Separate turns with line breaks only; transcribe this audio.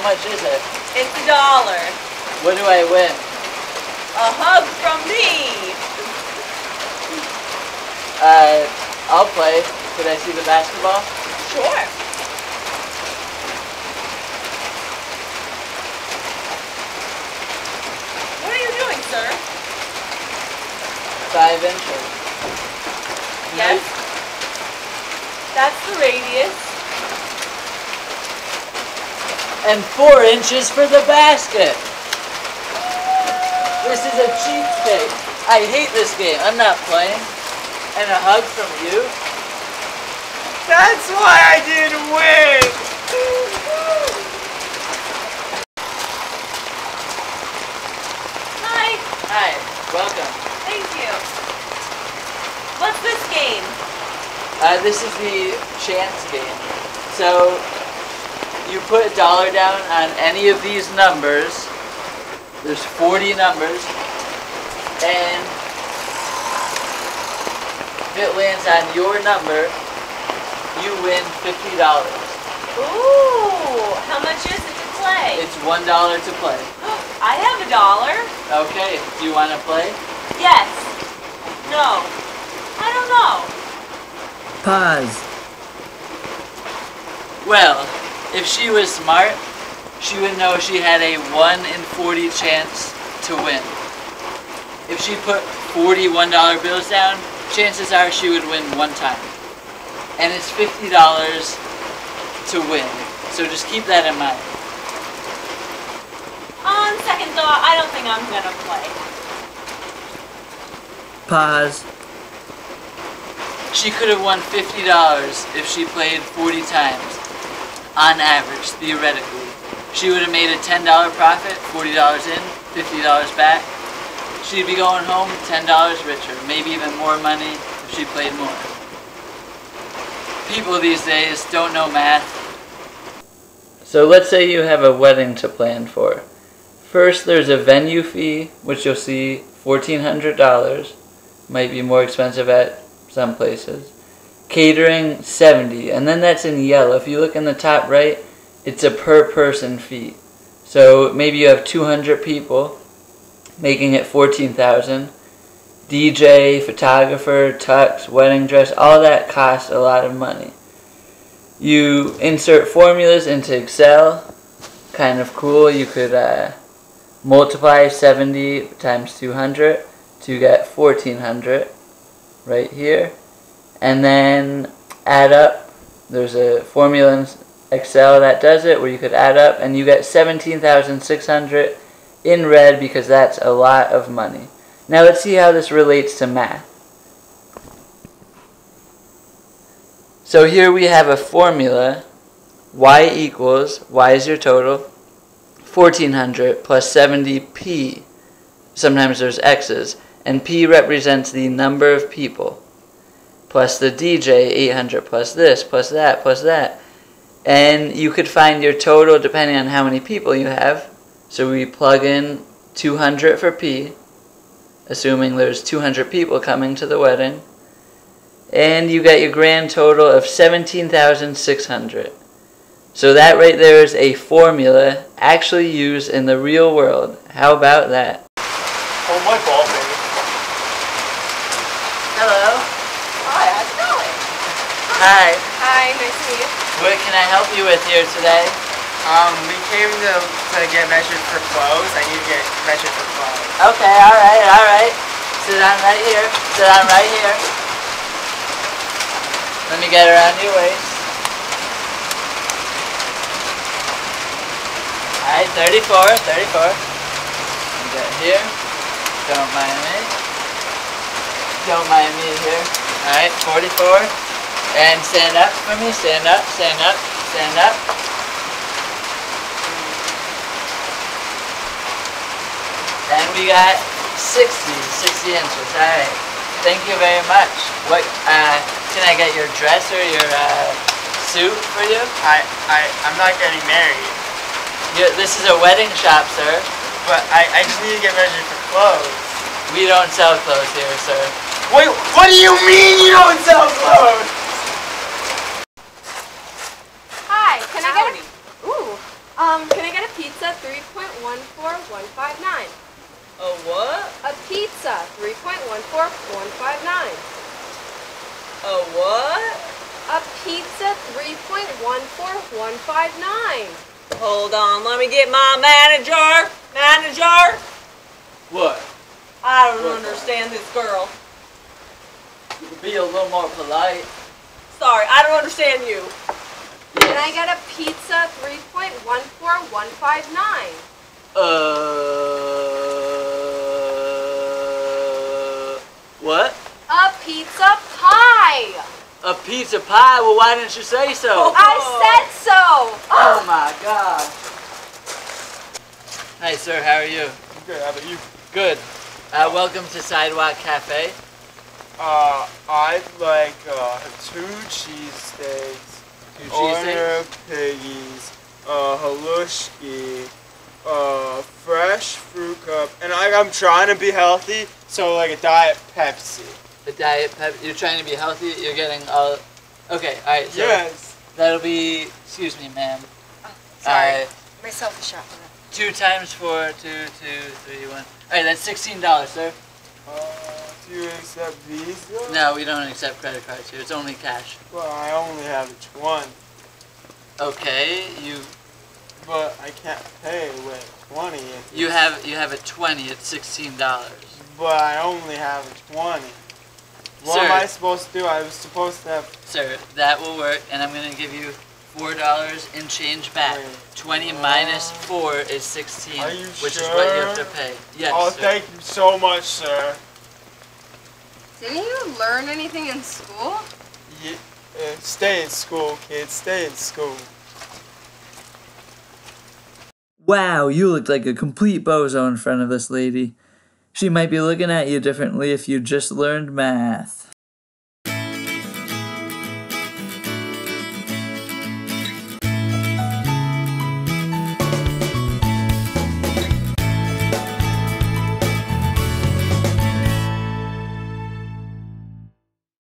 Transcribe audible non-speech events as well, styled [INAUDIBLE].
How much is it?
It's a dollar.
What do I win?
A hug from me.
Uh, I'll play. Could I see the basketball?
Sure. What are you doing, sir?
Five inches.
Yes. That's the radius.
And four inches for the basket. This is a cheapskate. I hate this game. I'm not playing. And a hug from you?
That's why I didn't win!
Hi.
Hi. Welcome.
Thank you. What's this game?
Uh, this is the chance game. So you put a dollar down on any of these numbers. There's 40 numbers. And if it lands on your number, you win $50.
Ooh, how much is it to play?
It's $1 to play. [GASPS]
I have a dollar.
Okay, do you want to play?
Yes. No. I don't know.
Pause.
Well, if she was smart, she would know she had a 1 in 40 chance to win. If she put $41 bills down, chances are she would win one time. And it's $50 to win. So just keep that in mind.
On second thought, I don't think I'm gonna play.
Pause.
She could have won $50 if she played 40 times. On average, theoretically. She would have made a $10 profit, $40 in, $50 back. She'd be going home $10 richer, maybe even more money if she played more. People these days don't know math. So let's say you have a wedding to plan for. First, there's a venue fee, which you'll see $1,400. Might be more expensive at some places. Catering, 70 and then that's in yellow. If you look in the top right, it's a per person fee. So maybe you have 200 people, making it 14,000. DJ, photographer, tux, wedding dress, all that costs a lot of money. You insert formulas into Excel, kind of cool. You could uh, multiply 70 times 200 to get 1400 right here and then add up. There's a formula in Excel that does it where you could add up and you get 17,600 in red because that's a lot of money. Now let's see how this relates to math. So here we have a formula. Y equals y is your total 1400 plus 70p sometimes there's x's. And P represents the number of people, plus the DJ 800 plus this, plus that, plus that. And you could find your total depending on how many people you have. So we plug in 200 for P, assuming there's 200 people coming to the wedding. And you get your grand total of 17,600. So that right there is a formula actually used in the real world. How about that?
Oh my baby.
Hello.
Hi, how's it going?
Hi.
Hi, nice to meet you.
What can I help you with here today?
Um, we came to, to get measured for clothes. I need to get measured for clothes.
Okay, alright, alright. Sit down right here. Sit down right here. Let me get around your waist. Alright, 34, 34. Get here. Don't mind me. Don't mind me here. Alright, 44. And stand up for me. Stand up, stand up, stand up. And we got 60, 60 inches. Alright. Thank you very much. What, uh, can I get your dress or your, uh, suit for you?
I, I, I'm not getting married,
you this is a wedding shop, sir.
but I, I just need to get measured for clothes.
We don't sell clothes here, sir.
Wait, what do you mean you don't sell clothes?
Hi, can I get a... Ooh. Um, can I get a pizza? 3.14159.
A what?
A pizza. 3.14159.
A what?
A pizza. 3.14159.
Hold on, let me get my manager. Manager?
What?
I don't understand this girl.
Be a little more polite.
Sorry, I don't understand you.
Can I get a pizza? 3.14159.
Uh. What?
A pizza pie.
A pizza pie? Well, why didn't you say so? Oh.
I said so.
Oh my god. Hi, sir. How are you?
I'm good, how about you?
Good. Uh, welcome to Sidewalk Cafe.
Uh, I'd like, uh, two cheesesteaks,
Two
order
cheesesteaks.
piggies, uh, halushki, uh, fresh fruit cup, and I, I'm trying to be healthy, so like a diet Pepsi.
The diet pep. You're trying to be healthy. You're getting all. Okay. All right. So
Yes.
That'll be. Excuse me, ma'am.
Oh, sorry.
Uh,
My selfie shot.
two times four, two, two, three, one. All right. That's sixteen dollars, sir.
Uh, do you accept Visa?
No, we don't accept credit cards here. It's only cash.
Well, I only have a 20,
Okay. You
but I can't pay with 20. if
you have you have a twenty. It's sixteen dollars.
But I only have a 20. What
Sir.
am I supposed to do? I was supposed to have.
Sir, that will work, and I'm gonna give you four dollars in change back.
Wait.
Twenty minus four is sixteen,
Are you
which is what you have to pay. Yes,
oh,
sir.
thank you so much, sir.
Didn't you learn anything in school?
Ye- uh, stay in school, kids. Stay in school.
Wow, you look like a complete bozo in front of this lady. She might be looking at you differently if you just learned math.